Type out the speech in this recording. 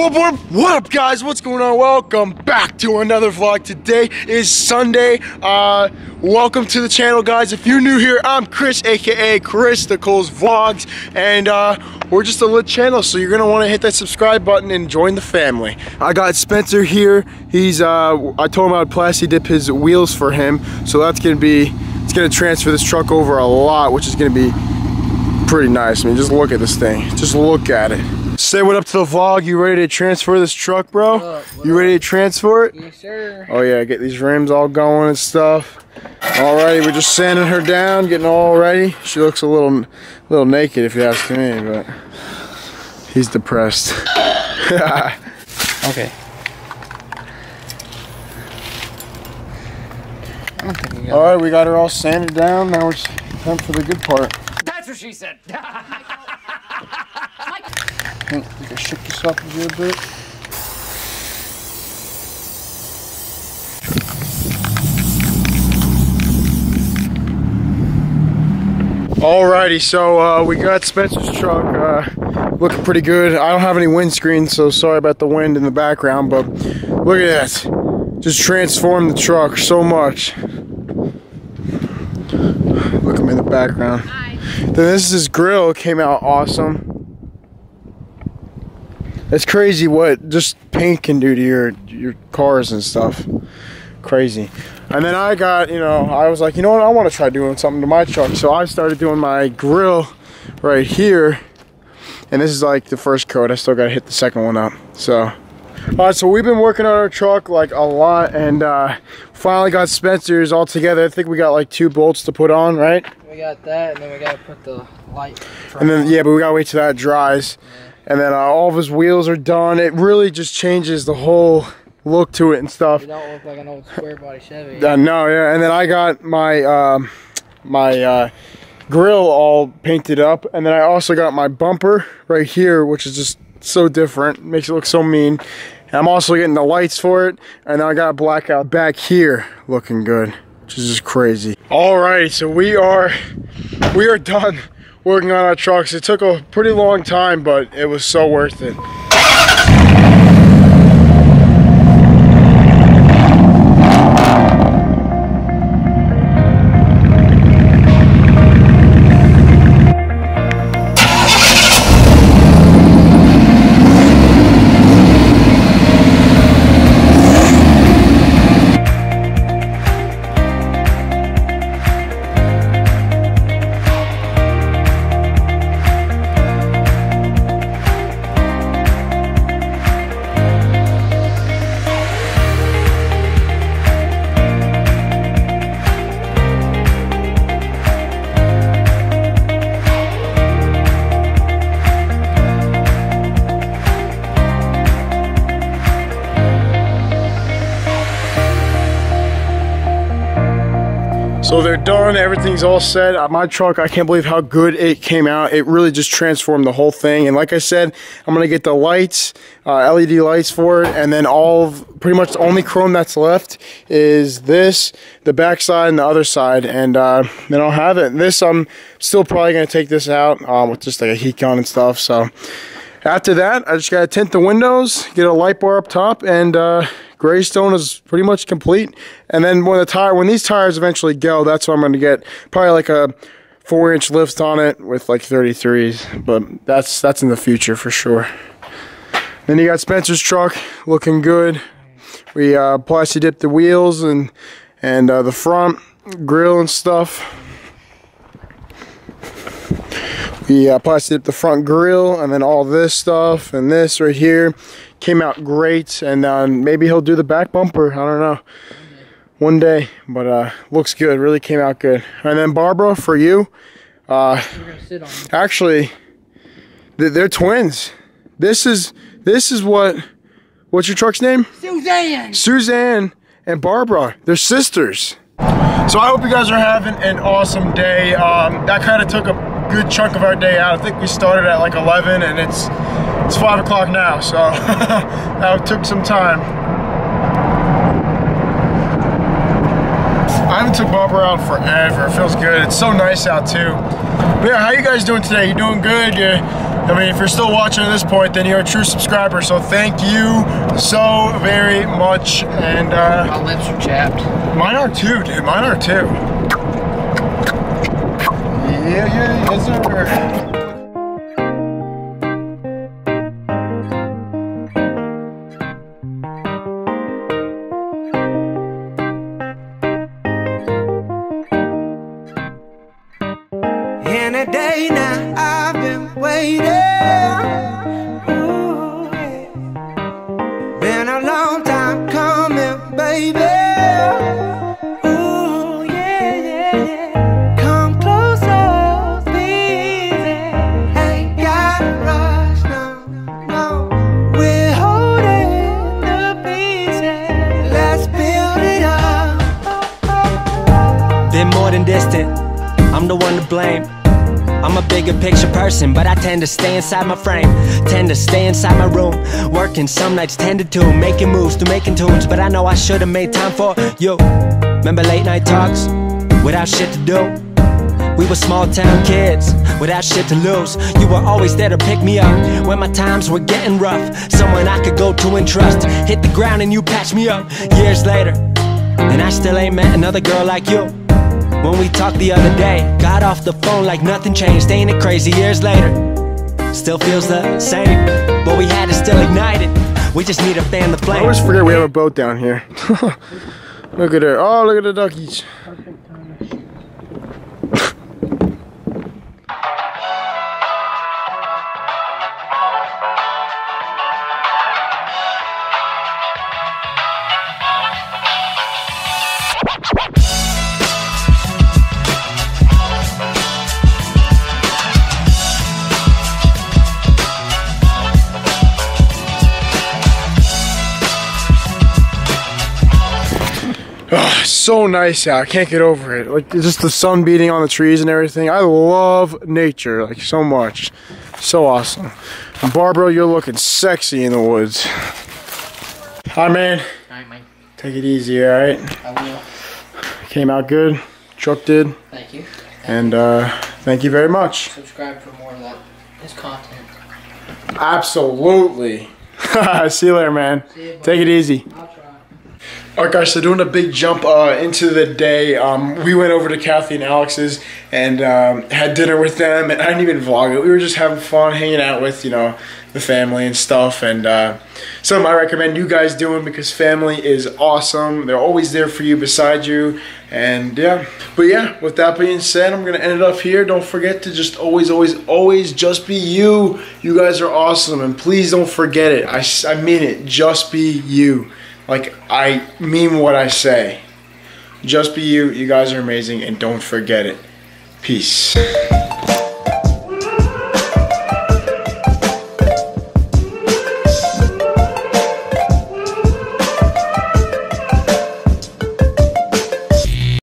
What, what, what up, guys? What's going on? Welcome back to another vlog. Today is Sunday. Uh, welcome to the channel, guys. If you're new here, I'm Chris, aka Chris the Coles Vlogs, and uh, we're just a lit channel, so you're gonna want to hit that subscribe button and join the family. I got Spencer here. He's uh, I told him I'd plasti dip his wheels for him, so that's gonna be it's gonna transfer this truck over a lot, which is gonna be pretty nice. I mean, just look at this thing. Just look at it. Say what up to the vlog. You ready to transfer this truck, bro? What up, what you ready to transfer it? Yes, sir. Oh yeah, get these rims all going and stuff. Alrighty, we're just sanding her down, getting all ready. She looks a little, little naked if you ask me, but he's depressed. Okay. I don't think we got all right, we got her all sanded down. Now it's time for the good part. That's what she said. I think I shook this up a little bit. Alrighty, so uh, we got Spencer's truck uh, looking pretty good. I don't have any windscreen, so sorry about the wind in the background, but look at that. Just transformed the truck so much. Look at him in the background. Then this is his grill, came out awesome. It's crazy what just paint can do to your your cars and stuff. Crazy. And then I got, you know, I was like, you know what, I want to try doing something to my truck. So I started doing my grill right here. And this is like the first coat. I still got to hit the second one up. So, all right, so we've been working on our truck like a lot and uh, finally got Spencer's all together. I think we got like two bolts to put on, right? we got that, and then we gotta put the light. And then, yeah, but we gotta wait till that dries. And then uh, all of his wheels are done. It really just changes the whole look to it and stuff. You don't look like an old square body Chevy. Uh, no, yeah, and then I got my um, my uh, grill all painted up, and then I also got my bumper right here, which is just so different, makes it look so mean. And I'm also getting the lights for it, and I got blackout back here, looking good, which is just crazy. All right, so we are we are done working on our trucks. It took a pretty long time, but it was so worth it. So they're done, everything's all set. Uh, My truck, I can't believe how good it came out. It really just transformed the whole thing. And like I said, I'm gonna get the lights, uh, LED lights for it, and then all of, pretty much the only chrome that's left is this, the back side and the other side, and uh, then I'll have it. This, I'm still probably gonna take this out um, with just like a heat gun and stuff, so. After that, I just gotta tint the windows, get a light bar up top, and uh, Greystone is pretty much complete. And then when the tire, when these tires eventually go, that's what I'm gonna get. Probably like a four inch lift on it with like 33s, but that's that's in the future for sure. Then you got Spencer's truck looking good. We uh, plasti dipped the wheels and and uh, the front grill and stuff. We uh, plasti dipped the front grill and then all this stuff and this right here came out great. And uh, maybe he'll do the back bumper. I don't know. One day, but uh, looks good. Really came out good. And then Barbara, for you, uh, We're gonna sit on. it. actually, they're twins. This is this is what what's your truck's name? Suzanne. Suzanne and Barbara. They're sisters. So I hope you guys are having an awesome day. Um, that kind of took a good chunk of our day out. I think we started at like 11 and it's it's 5 o'clock now. So that took some time. I haven't took Barbara out forever. It feels good. It's so nice out too. But yeah, how you guys doing today? You doing good? You I mean, if you're still watching at this point, then you're a true subscriber. So thank you so very much. And uh, My lips are chapped. mine are too, dude. Mine are too. Yeah, yeah, yes, sir. In a day now, I've been waiting. Bigger picture person, but I tend to stay inside my frame. Tend to stay inside my room. Working some nights 10 to 2, making moves to making tunes. But I know I should have made time for you. Remember late night talks without shit to do? We were small town kids without shit to lose. You were always there to pick me up when my times were getting rough. Someone I could go to and trust. Hit the ground and you patch me up. Years later, and I still ain't met another girl like you. When we talked the other day, got off the phone like nothing changed. Ain't it crazy? Years later, still feels the same. What we had is still ignited. We just need to fan the I flame. always forget we have a boat down here. look at her. Oh, look at the duckies. Oh, so nice out. I can't get over it. Like just the sun beating on the trees and everything. I love nature like so much. So awesome. And Barbara, you're looking sexy in the woods. Hi, man. Alright, man. Take it easy, all right? I will. Came out good. Truck did. Thank you. And uh, thank you very much. Subscribe for more of that. His content. Absolutely. See you later, man. See you. Take it easy. I'll try. All right, guys. So doing a big jump uh, into the day. Um, we went over to Cathy and Alex's and um, had dinner with them. And I didn't even vlog it. We were just having fun, hanging out with you know the family and stuff. And uh, something I recommend you guys doing because family is awesome. They're always there for you, beside you. And yeah, but yeah. With that being said, I'm gonna end it up here. Don't forget to just always, always, always just be you. You guys are awesome, and please don't forget it. I, I mean it. Just be you. Like I mean what I say. Just be you. You guys are amazing, and don't forget it. Peace.